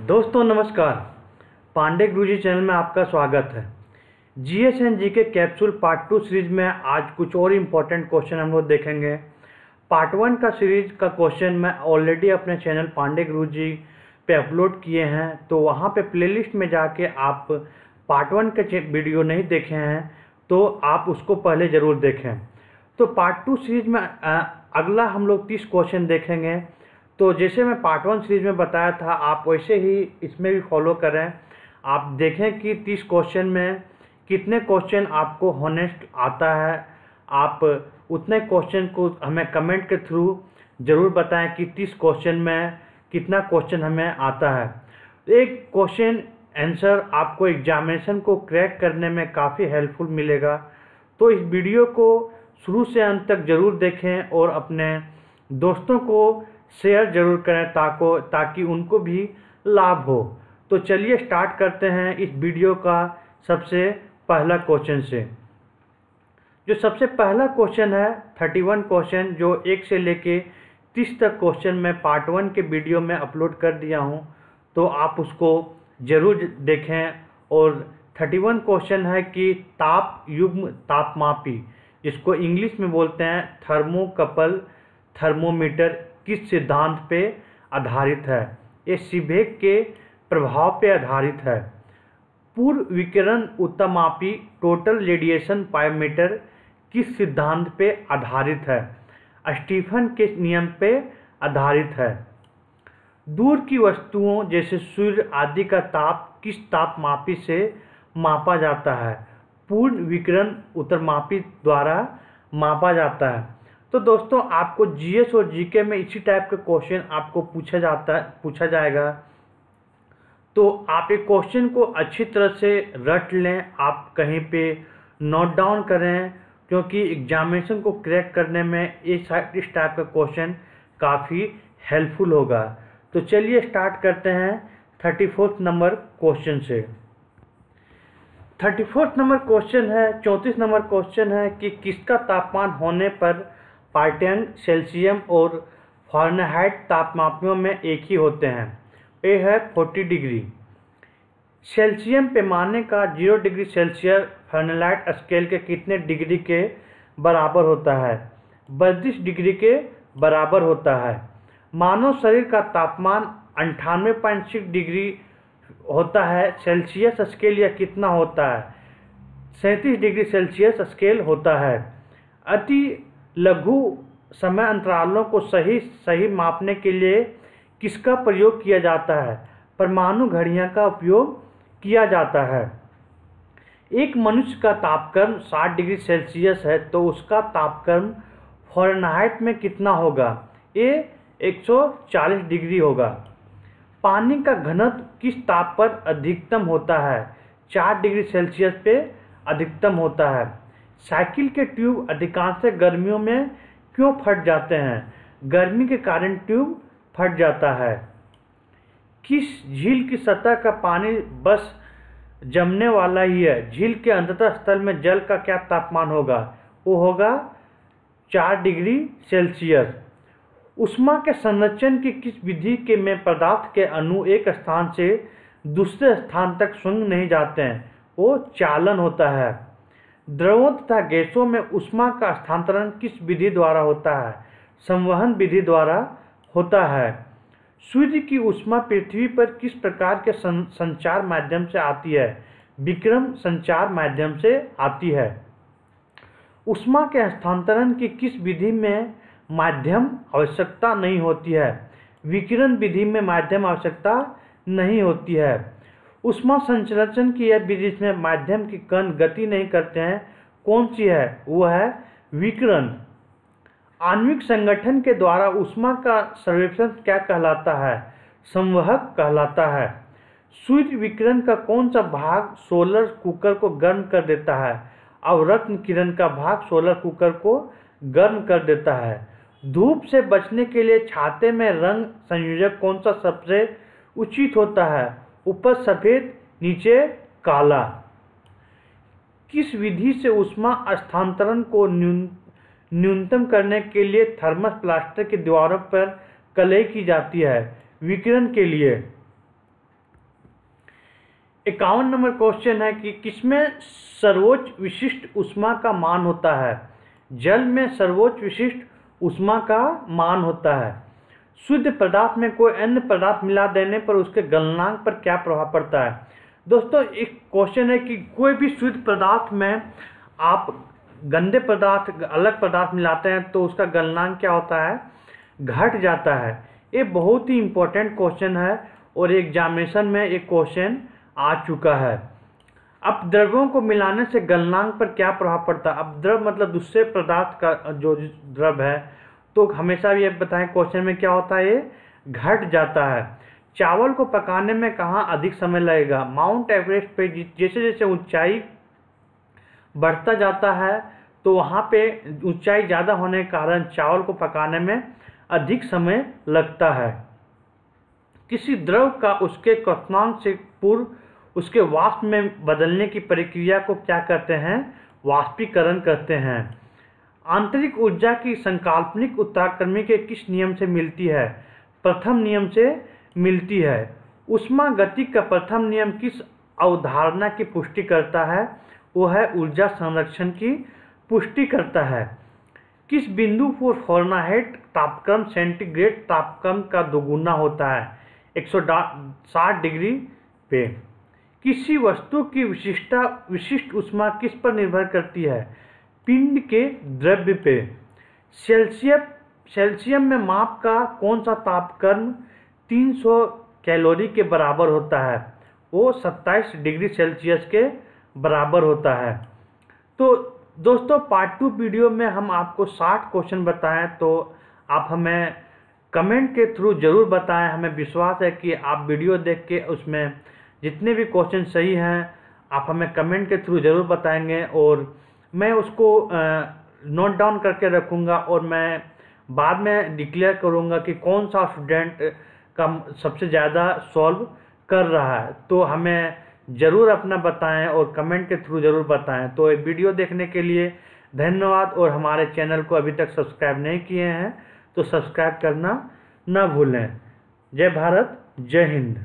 दोस्तों, नमस्कार। पांडे गुरुजी चैनल में आपका स्वागत है। जी एस एन जी के कैप्सूल पार्ट टू सीरीज़ में आज कुछ और इम्पोर्टेंट क्वेश्चन हम लोग देखेंगे। पार्ट वन का सीरीज़ का क्वेश्चन मैं ऑलरेडी अपने चैनल पांडे गुरुजी पे अपलोड किए हैं तो वहाँ पे प्लेलिस्ट में जाके आप पार्ट वन के वीडियो नहीं देखे हैं तो आप उसको पहले ज़रूर देखें। तो पार्ट टू सीरीज़ में अगला हम लोग तीस क्वेश्चन देखेंगे। तो जैसे मैं पार्ट वन सीरीज़ में बताया था, आप वैसे ही इसमें भी फॉलो करें आप देखें कि तीस क्वेश्चन में कितने क्वेश्चन आपको हॉनेस्ट आता है। आप उतने क्वेश्चन को हमें कमेंट के थ्रू ज़रूर बताएँ कि तीस क्वेश्चन में कितना क्वेश्चन हमें आता है। एक क्वेश्चन आंसर आपको एग्जामिनेशन को क्रैक करने में काफ़ी हेल्पफुल मिलेगा। तो इस वीडियो को शुरू से अंत तक ज़रूर देखें और अपने दोस्तों को शेयर ज़रूर करें ताको, ताकि उनको भी लाभ हो। तो चलिए स्टार्ट करते हैं इस वीडियो का सबसे पहला क्वेश्चन से। जो सबसे पहला क्वेश्चन है, थर्टी वन क्वेश्चन, जो एक से लेके तीस तक क्वेश्चन मैं पार्ट वन के वीडियो में अपलोड कर दिया हूँ तो आप उसको ज़रूर देखें। और थर्टी वन क्वेश्चन है कि ताप युग्म तापमापी, जिसको इंग्लिश में बोलते हैं थर्मोकपल, थर्मोमीटर किस सिद्धांत पे आधारित है? ये सिभेक के प्रभाव पे आधारित है। पूर्व विकिरण उत्तमापी टोटल रेडिएशन पायोमीटर किस सिद्धांत पे आधारित है? स्टीफन के नियम पे आधारित है। दूर की वस्तुओं जैसे सूर्य आदि का ताप किस तापमापी से मापा जाता है? पूर्ण विकिरण उत्तरमापी द्वारा मापा जाता है। तो दोस्तों, आपको जीएस और जीके में इसी टाइप के क्वेश्चन आपको पूछा जाता है पूछा जाएगा। तो आप एक क्वेश्चन को अच्छी तरह से रट लें, आप कहीं पे नोट डाउन करें, क्योंकि एग्जामिनेशन को क्रैक करने में इस इस टाइप का क्वेश्चन काफ़ी हेल्पफुल होगा। तो चलिए स्टार्ट करते हैं थर्टी फोर्थ नंबर क्वेश्चन से। थर्टी फोर्थ नंबर क्वेश्चन है, चौंतीस नंबर क्वेश्चन है कि किसका तापमान होने पर पार्टियन, सेल्सियम और फॉरनहाइट तापमापियों में एक ही होते हैं। ये है फोर्टी डिग्री। सेल्सियम पैमाने का zero degree Celsius Fahrenheit scale के कितने डिग्री के बराबर होता है? बत्तीस डिग्री के बराबर होता है। मानव शरीर का तापमान अंठानवे पॉइंट सिक्स डिग्री होता है। सेल्सियस स्केल यह कितना होता है? सैंतीस डिग्री सेल्सियस स्केल होता है। अति लघु समय अंतरालों को सही सही मापने के लिए किसका प्रयोग किया जाता है? परमाणु घड़ियाँ का उपयोग किया जाता है। एक मनुष्य का तापक्रम 60 डिग्री सेल्सियस है तो उसका तापक्रम फॉरेनहाइट में कितना होगा? ये 140 डिग्री होगा। पानी का घनत्व किस ताप पर अधिकतम होता है? चार डिग्री सेल्सियस पे अधिकतम होता है। साइकिल के ट्यूब अधिकांश गर्मियों में क्यों फट जाते हैं? गर्मी के कारण ट्यूब फट जाता है। किस झील की सतह का पानी बस जमने वाला ही है? झील के अंततः स्थल में जल का क्या तापमान होगा? वो होगा चार डिग्री सेल्सियस। उष्मा के संरक्षण की किस विधि के में पदार्थ के अणु एक स्थान से दूसरे स्थान तक स्वंग नहीं जाते हैं? वो चालन होता है। द्रवों तथा गैसों में उष्मा का स्थानांतरण किस विधि द्वारा होता है? संवहन विधि द्वारा होता है। सूर्य की उष्मा पृथ्वी पर किस प्रकार के सं, संचार माध्यम से आती है? विक्रम संचार माध्यम से आती है। उष्मा के हस्तांतरण की किस विधि में माध्यम आवश्यकता नहीं होती है? विकिरण विधि में माध्यम आवश्यकता नहीं होती है। उष्मा संचलन की यह विधि जिसमें माध्यम की कण गति नहीं करते हैं, कौन सी है? वह है विकिरण। आणविक संगठन के द्वारा उष्मा का सर्वेक्षण क्या कहलाता है? संवहक कहलाता है। सूर्य विकिरण का कौन सा भाग सोलर कुकर को गर्म कर देता है? और रत्न किरण का भाग सोलर कुकर को गर्म कर देता है। धूप से बचने के लिए छाते में रंग संयोजक कौन सा सबसे उचित होता है? ऊपर सफ़ेद, नीचे काला। किस विधि से उष्मा स्थानांतरण को न्यून, न्यूनतम करने के लिए थर्मस प्लास्टर की दीवारों पर कलई की जाती है? विकिरण के लिए। इक्यावन नंबर क्वेश्चन है कि किसमें सर्वोच्च विशिष्ट उष्मा का मान होता है? जल में सर्वोच्च विशिष्ट उष्मा का मान होता है। शुद्ध पदार्थ में कोई अन्य पदार्थ मिला देने पर उसके गलनांक पर क्या प्रभाव पड़ता है? दोस्तों, एक क्वेश्चन है कि कोई भी शुद्ध पदार्थ में आप गंदे पदार्थ, अलग पदार्थ मिलाते हैं तो उसका गलनांक क्या होता है? घट जाता है। ये बहुत ही इम्पोर्टेंट क्वेश्चन है और एग्जामिनेशन में एक क्वेश्चन आ चुका है। अब द्रव्यों को मिलाने से गलनांक पर क्या प्रभाव पड़ता है? अब द्रव मतलब दूसरे पदार्थ का जो द्रव है तो हमेशा ये बताएँ क्वेश्चन में क्या होता है, ये घट जाता है। चावल को पकाने में कहाँ अधिक समय लगेगा? माउंट एवरेस्ट पे जैसे जैसे ऊंचाई बढ़ता जाता है तो वहाँ पे ऊंचाई ज़्यादा होने के कारण चावल को पकाने में अधिक समय लगता है। किसी द्रव का उसके क्वथनांक से पूर्व उसके वाष्प में बदलने की प्रक्रिया को क्या कहते हैं? वाष्पीकरण कहते हैं। आंतरिक ऊर्जा की संकल्पनिक उत्तराक्रमी के किस नियम से मिलती है? प्रथम नियम से मिलती है। उष्मा गति का प्रथम नियम किस अवधारणा की पुष्टि करता है? वो है ऊर्जा संरक्षण की पुष्टि करता है। किस बिंदु पर फॉर्नाहाइट तापक्रम सेंटीग्रेड तापक्रम का दोगुना होता है? 160 डिग्री पे। किसी वस्तु की विशिष्टता विशिष्ट उष्मा किस पर निर्भर करती है? पिंड के द्रव्य पे। सेल्सियम सेल्सियम में माप का कौन सा तापक्रम 300 कैलोरी के बराबर होता है? वो 27 डिग्री सेल्सियस के बराबर होता है। तो दोस्तों पार्ट टू वीडियो में हम आपको 60 क्वेश्चन बताएँ तो आप हमें कमेंट के थ्रू ज़रूर बताएँ। हमें विश्वास है कि आप वीडियो देख के उसमें जितने भी क्वेश्चन सही हैं, आप हमें कमेंट के थ्रू ज़रूर बताएँगे और मैं उसको नोट डाउन करके रखूँगा और मैं बाद में डिक्लेयर करूँगा कि कौन सा स्टूडेंट का सबसे ज़्यादा सॉल्व कर रहा है। तो हमें ज़रूर अपना बताएँ और कमेंट के थ्रू ज़रूर बताएँ। तो वीडियो देखने के लिए धन्यवाद और हमारे चैनल को अभी तक सब्सक्राइब नहीं किए हैं तो सब्सक्राइब करना न भूलें। जय भारत, जय हिंद।